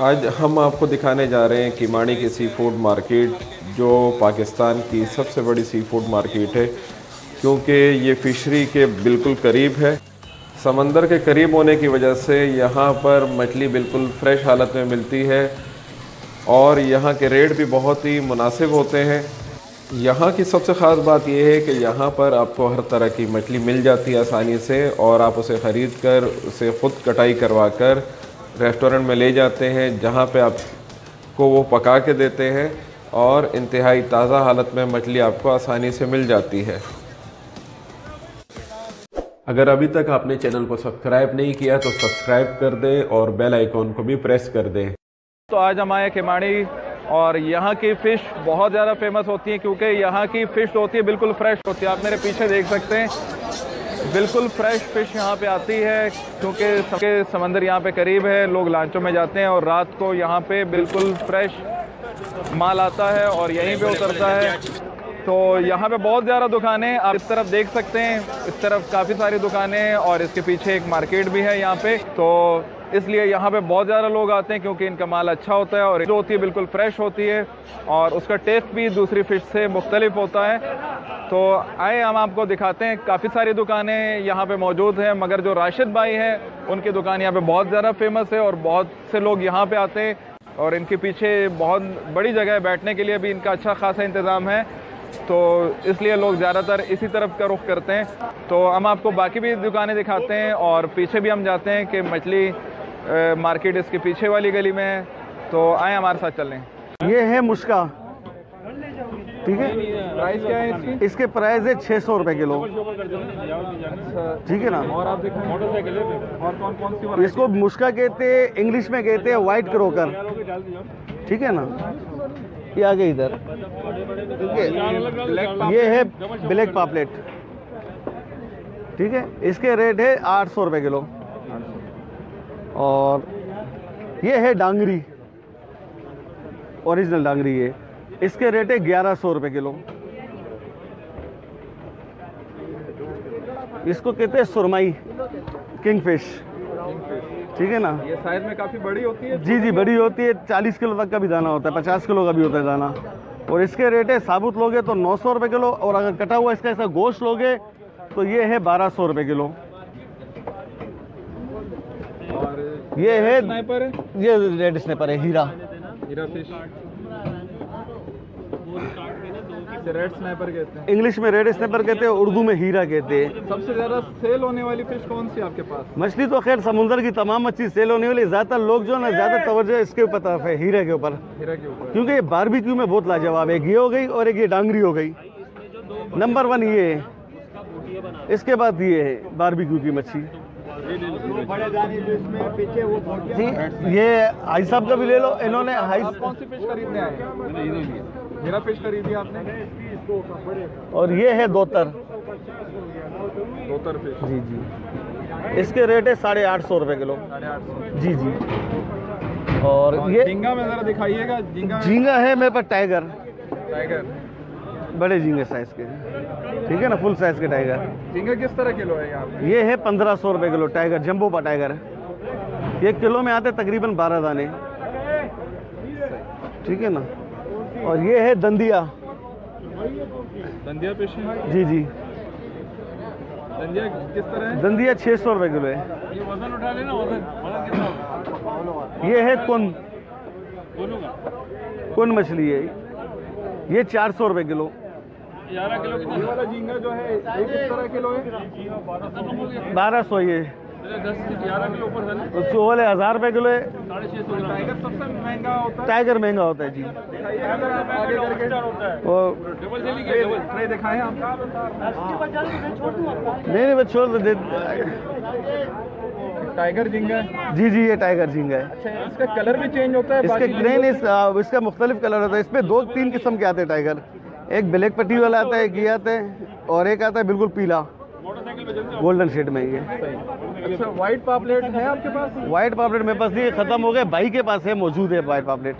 आज हम आपको दिखाने जा रहे हैं किमाड़ी की सी फ़ूड मार्केट जो पाकिस्तान की सबसे बड़ी सी फ़ूड मार्केट है, क्योंकि ये फ़िशरी के बिल्कुल करीब है। समंदर के करीब होने की वजह से यहाँ पर मछली बिल्कुल फ़्रेश हालत में मिलती है, और यहाँ के रेट भी बहुत ही मुनासिब होते हैं। यहाँ की सबसे ख़ास बात यह है कि यहाँ पर आपको हर तरह की मछली मिल जाती है आसानी से, और आप उसे ख़रीद कर उसे ख़ुद कटाई करवा कर रेस्टोरेंट में ले जाते हैं, जहाँ पे आपको वो पका के देते हैं और इंतहाई ताज़ा हालत में मछली आपको आसानी से मिल जाती है। अगर अभी तक आपने चैनल को सब्सक्राइब नहीं किया तो सब्सक्राइब कर दें और बेल आइकॉन को भी प्रेस कर दें। तो आज हम आए किमाड़ी और यहाँ की फ़िश बहुत ज़्यादा फ़ेमस होती है, क्योंकि यहाँ की फ़िश होती है, बिल्कुल फ्रेश होती है। आप मेरे पीछे देख सकते हैं। बिल्कुल फ्रेश फ़िश यहाँ पे आती है, क्योंकि सबके समंदर यहाँ पे करीब है, लोग लांचों में जाते हैं और रात को यहाँ पे बिल्कुल फ्रेश माल आता है और यहीं पे उतरता है। तो यहाँ पे बहुत ज़्यादा दुकानें आप इस तरफ़ देख सकते हैं, इस तरफ़ काफ़ी सारी दुकानें और इसके पीछे एक मार्केट भी है यहाँ पे। तो इसलिए यहाँ पे बहुत ज़्यादा लोग आते हैं क्योंकि इनका माल अच्छा होता है और जो होती है बिल्कुल फ्रेश होती है और उसका टेस्ट भी दूसरी फ़िश से मुख्तलिफ़ होता है। तो आए, हम आपको दिखाते हैं। काफ़ी सारी दुकानें यहाँ पे मौजूद हैं, मगर जो राशिद भाई हैं, उनकी दुकान यहाँ पे बहुत ज़्यादा फ़ेमस है और बहुत से लोग यहाँ पे आते हैं और इनके पीछे बहुत बड़ी जगह है। बैठने के लिए भी इनका अच्छा खासा इंतज़ाम है। तो इसलिए लोग ज़्यादातर इसी तरफ़ का रुख करते हैं। तो हम आपको बाकी भी दुकानें दिखाते हैं और पीछे भी हम जाते हैं कि मछली मार्केट इसके पीछे वाली गली में है। तो आए हमारे साथ चलें। ये है मुश्का। ठीक है? प्राइस क्या है इसकी? इसके प्राइस है छः सौ रुपये किलो। ठीक है ना? और आप देखें मोटरसाइकिल और कौन कौन सी इसको मुश्का कहते हैं इंग्लिश में कहते हैं वाइट क्रोकर ठीक है ना? ये आगे इधर। ठीक है? ये है ब्लैक पापलेट। ठीक है? इसके रेट है आठ सौ रुपये किलो। और ये है डांगरी। ओरिजिनल डांगरी है इसके रेट है ग्यारह सौ रुपये किलो। इसको कहते हैं सुरमई किंगफिश। ठीक है ना? ये साइज़ में काफ़ी बड़ी होती है? जी जी बड़ी होती है। चालीस किलो तक का भी दाना होता है पचास किलो का भी होता है दाना। और इसके रेट है साबुत लोगे तो नौ सौ रुपये किलो और अगर कटा हुआ इसका ऐसा गोश्त लोगे तो ये है बारह सौ रुपये किलो। और ये है स्नाइपर ये रेड स्नेपर है हीरा। हीरा फ़िश इसे रेड स्नाइपर कहते हैं। इंग्लिश में रेड स्नेपर कहते हैं उर्दू में हीरा कहते हैं। सबसे ज़्यादा सेल होने वाली फ़िश कौन सी आपके पास? मछली तो खैर समुद्र की तमाम मछली सेल होने वाली ज़्यादातर लोग जो है ना ज़्यादा तवज्जो इसके ऊपर तरफ़ है हीरे के ऊपर। हीरा के ऊपर। क्योंकि ये बारबेक्यू में बहुत लाजवाब है। एक ये हो गई और एक ये डांगरी हो गई। नंबर वन ये है। इसके बाद ये है बारबेक्यू की मच्छी। जी ये हाई साहब का भी ले लो। इन्होंने हाई कौन सी फ़िश खरीदने आए हीरा फ़िश खरीदी आपने? और ये है दोतर। दोतर फ़िश जी जी। इसके रेट है साढ़े आठ सौ रुपये किलो। जी जी। और ये झींगा में ज़रा दिखाइएगा। झींगा झींगा है मेरे पास टाइगर टाइगर बड़े झींगे साइज़ के। ठीक है ना? फुल साइज़ के टाइगर झींगा किस तरह किलो है यहाँ ये है पंद्रह सौ रुपये किलो टाइगर जंबो पा टाइगर ये किलो में आते तकरीबन बारह दाने। ठीक है ना? और ये है दंदिया। दंदिया है? जी जी। दंदिया किस तरह है? दंदिया छः सौ रुपये किलो है। ये वज़न उठा लेना वज़न। वज़न कितना ये है कुन। कुन मछली है। ये चार सौ रुपये किलो। ग्यारह किलो ये वाला झींगा जो है ये किस तरह किलो है? बारह सौ ये। दस ग्यारह किलो ऊपर था हज़ार रुपये किलो है। टाइगर सबसे महँगा होता है? टाइगर महँगा होता है जी। है। और नहीं नहीं बस छोड़ दे टाइगर झींगा जी जी ये टाइगर झींगा है। अच्छा इसका कलर भी चेंज होता है इसके नहीं इस- इसका मुख्तलिफ़ कलर होता है। इसमें दो तीन किस्म के आते हैं टाइगर। एक ब्लैक पट्टी वाला आता है एक ये आता है और एक आता है बिल्कुल पीला। मोटरसाइकिल पे चलते गोल्डन शेड में ये अच्छा वाइट पापलेट है आपके पास? व्हाइट पापलेट मेरे पास नहीं खत्म हो गए। भाई के पास है मौजूद है व्हाइट पापलेट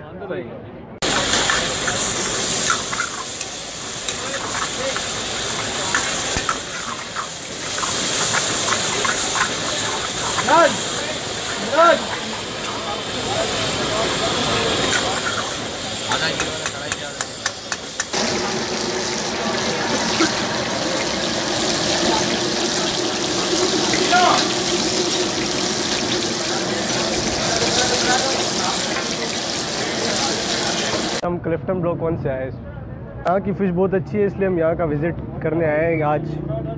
Nice! हम क्लिफ्टन ब्लॉक वन से आए यहाँ की फ़िश बहुत अच्छी है इसलिए हम यहाँ का विज़िट करने आए हैं आज।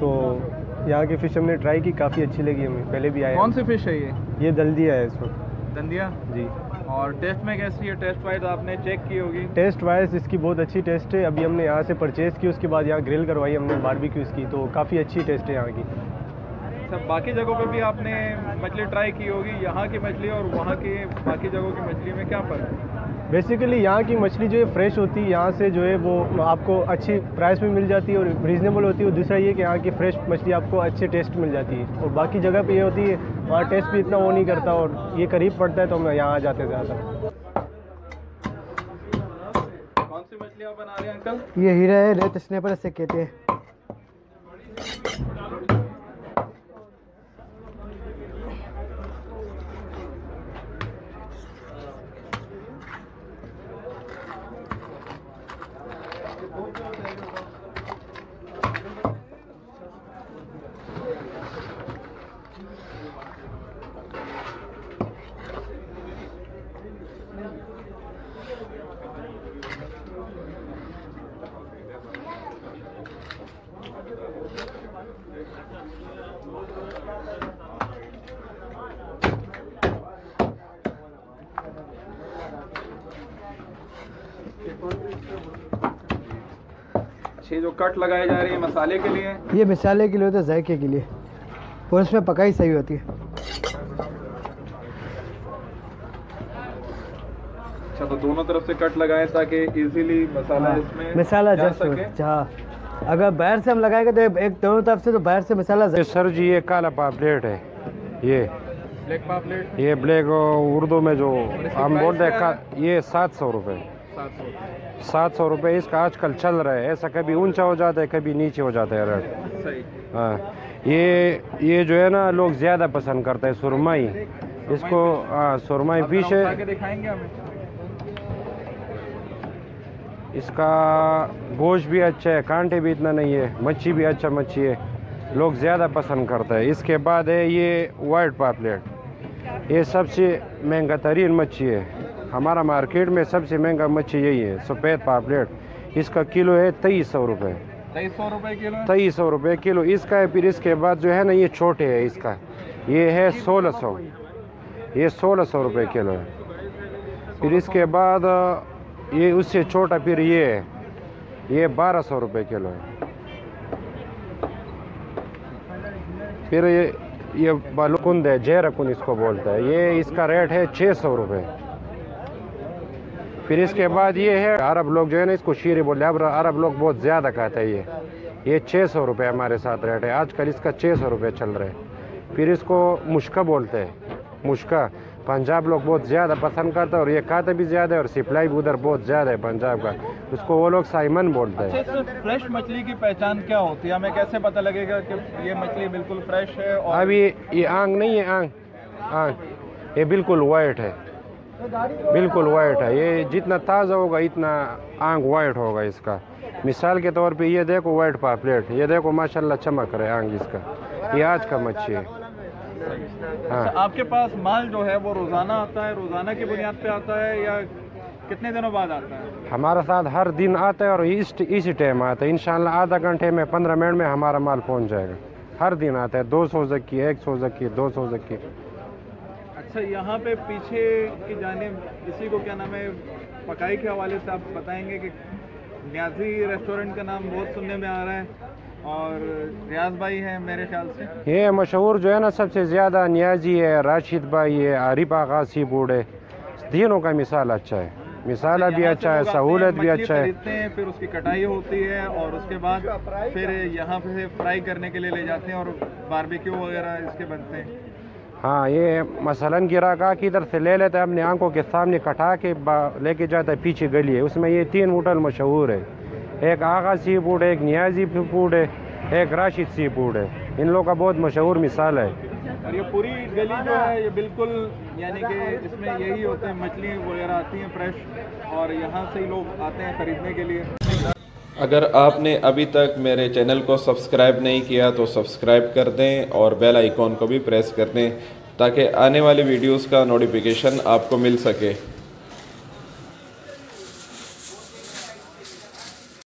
तो यहाँ की फ़िश हमने ट्राई की काफ़ी अच्छी लगी हमें। पहले भी आए कौन सी फ़िश है ये? ये दल्दिया है इस वक्त दंदिया जी। और टेस्ट में कैसी है? टेस्ट वाइज आपने चेक की होगी? टेस्ट वाइज इसकी बहुत अच्छी टेस्ट है। अभी हमने यहाँ से परचेज़ की उसके बाद यहाँ ग्रिल करवाई हमने बारबेक्यूज़ की तो काफ़ी अच्छी टेस्ट है यहाँ की। सब बाकी जगहों पे भी आपने मछली ट्राई की होगी? यहाँ की मछली और वहाँ की बाकी जगहों की मछली में क्या फ़र्क है? बेसिकली यहाँ की मछली जो है फ्रेश होती है यहाँ से जो है वो आपको अच्छी प्राइस में मिल जाती है और रीज़नेबल होती है। और दूसरा ये कि यहाँ की फ्रेश मछली आपको अच्छे टेस्ट मिल जाती है। और बाकी जगह पे ये होती है वहाँ टेस्ट भी इतना वो नहीं करता और ये करीब पड़ता है तो हम यहाँ आ जाते हैं ज़्यादा कौन सी मछली आप बना रहे हैं अंकल ये हीरा है रेत स्नेपर से कहते हैं। छः जो कट लगाई जा रही है मसाले के लिए? ये मिसाले के लिए होता है जायके के लिए। और इसमें पकाई सही होती है। अच्छा तो दोनों तरफ़ से कट लगाएँ ताकि इजीली मसाला इसमें मिसाला जा सके। जहाँ अगर बाहर से हम लगाएँगे तो एक दोनों तरफ़ से तो बाहर से मसाला ये सर जी ये काला पापलेट है। ये ब्लैक पापलेट ये ब्लैक उर्दू में जो हम बोलते हैं ये सात सौ रुपये सात सौ रुपये इसका आजकल चल रहा है। ऐसा कभी ऊँचा हो जाता है कभी नीचे हो जाता है रेट सही। हाँ। ये ये जो है ना लोग ज़्यादा पसंद करते हैं सुरमाई। इसको हाँ सुरमाई फ़िश है। इसका गोश्त भी अच्छा है कांटे भी इतना नहीं है मच्छी भी अच्छा मच्छी है। लोग ज़्यादा पसंद करते हैं। इसके बाद है ये वाइट पापलेट। ये सबसे महँगा तरीन मच्छी है। हमारा मार्केट में सबसे महँगा मच्छी यही है सफ़ेद पापलेट। इसका किलो है तेईस सौ रुपये तेईस सौ रुपये किलो तेईस सौ रुपये किलो। इसका है फिर इसके बाद जो है ना ये छोटे है इसका। ये है सोलह सौ। ये सोलह सौ रुपये किलो है। फिर इसके बाद ये उससे छोटा फिर ये है। ये बारह सौ रुपये किलो है। फिर ये ये बालुकुंद है जयरकुन इसको बोलता है। ये इसका रेट है छः सौ रुपये फिर इसके बाद ये है अरब लोग जो है ना इसको शीरे बोले अब अरब लोग बहुत ज़्यादा कहते हैं ये। ये छः सौ रुपये हमारे साथ रेट है। आजकल इसका छः सौ रुपये चल रहा है। फिर इसको मुश्का बोलते हैं। मुश्का पंजाब लोग बहुत ज़्यादा पसंद करते हैं और ये खाते भी ज़्यादा है और सप्लाई भी उधर बहुत ज़्यादा है पंजाब का। उसको वो लोग साइमन बोलते हैं। अच्छा फ्रेश मछली की पहचान क्या होती है? हमें कैसे पता लगेगा कि ये मछली बिल्कुल फ्रेश है और अभी ये आंग नहीं है आंग आंग। ये बिल्कुल वाइट है। बिल्कुल वाइट है। ये जितना ताज़ा होगा इतना आंग वाइट होगा इसका। मिसाल के तौर पे ये देखो वाइट पापलेट ये देखो माशाल्लाह चमक रहा है आंग इसका। ये आज का मच्छी है। हाँ। अच्छा, आपके पास माल जो है वो रोज़ाना आता है रोज़ाना की बुनियाद पे आता है या कितने दिनों बाद आता है? हमारे साथ हर दिन आता है और इस इसी टाइम आता है। इंशाल्लाह आधा घंटे में पंद्रह मिनट में हमारा माल पहुँच जाएगा। हर दिन आता है। दो सौ जक्की एक सौ जक्की दो सौ जक्की अच्छा यहाँ पे पीछे की जाने इसी को क्या नाम है पकाई के हवाले से आप बताएँगे कि न्याजी रेस्टोरेंट का नाम बहुत सुनने में आ रहा है और रियाज भाई है मेरे ख्याल से। ये मशहूर जो है ना सबसे ज़्यादा न्याजी है राशिद भाई है आरिफ आगा सी बूढ़ तीनों का मिसाल अच्छा है। मिसाला भी अच्छा लोग आते हैं, सहूलत भी अच्छा है फिर उसकी कटाई होती है और उसके बाद फिर यहाँ पे फ्राई करने के लिए ले जाते हैं और बारबेक्यू वगैरह इसके बनते हैं। हाँ ये मसलन गिराका की इधर से ले लेते हैं, अपने आँखों के सामने कटा के लेके जाता है पीछे गली है उसमें ये तीन होटल मशहूर है। एक आगा सी फ़ूड है एक नियाजी फ़ूड है, एक राशिद सी फ़ूड है। इन लोगों का बहुत मशहूर मिसाल है। और ये पूरी गली जो है, ये बिल्कुल, यानी कि इसमें यही होते हैं, मछली वगैरह आती हैं फ्रेश और यहाँ से ही लोग आते हैं ख़रीदने के लिए। अगर आपने अभी तक मेरे चैनल को सब्सक्राइब नहीं किया तो सब्सक्राइब कर दें और बेल आइकॉन को भी प्रेस कर दें, ताकि आने वाली वीडियोस का नोटिफिकेशन आपको मिल सके।